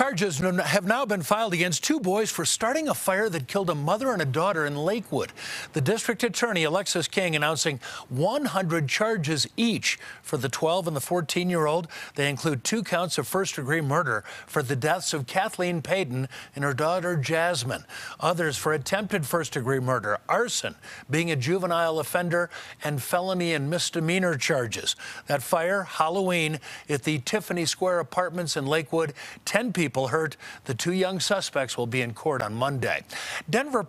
Charges have now been filed against two boys for starting a fire that killed a mother and a daughter in Lakewood. The district attorney, Alexis King, announcing 100 charges each for the 12 and the 14 year old. They include two counts of first degree murder for the deaths of Kathleen Payton and her daughter Jasmine. Others for attempted first degree murder, arson, being a juvenile offender, and felony and misdemeanor charges. That fire, Halloween, at the Tiffany Square Apartments in Lakewood. 10 people hurt. The two young suspects will be in court on Monday. Denver